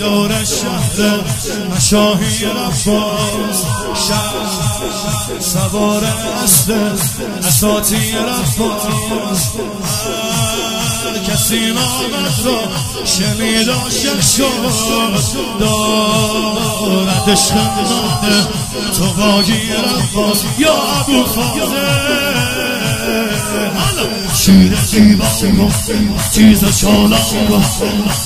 یار شهر مشاهی رفاز شهر سوار اسب اساتی رفاز هر کسی نامت را شنید عاشق شد دارد عشق تو باگی رفاز یا ابو شیر دیوان چیز چالاک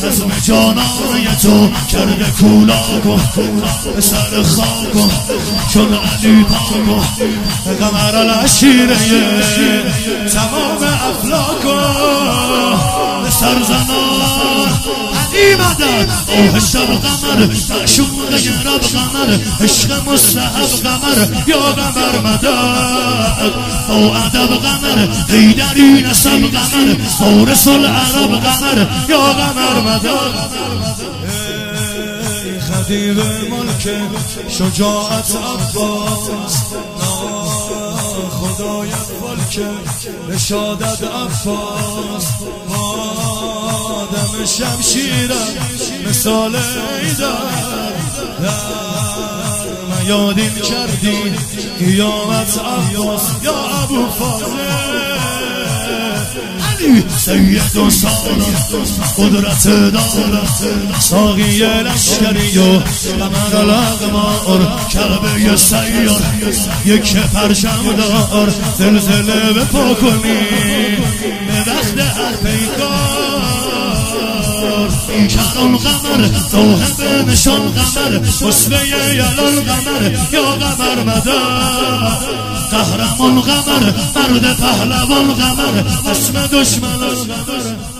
رزم جانای تو کرده کولاک سر خاک چون علی پاک قمر العشیره تمام افلاک مدد آه شب قمر شمون گرب قمر عشق مستحب قمر یا قمر مدد او ادب قمر هیدری نسب قمر فارس العرب قمر یا قمر مدد خدیب ملک شجاعت عباس ملک رشادت عباس آدم شمشیرم مثال ایدر در میادین کردی قیامت عباس یا ابو فاضل. سید و قدرت دارد ساقی لشکری و قمر الاغمار کعبه سیار یک پرشم دار زلزله پا کنی به وقت هر کلان قمر توهب نشان قمر حسنه یلال قمر یا قمر مدد قهرمان قمر مرد پهلوان قمر اسم دشمنان قمر.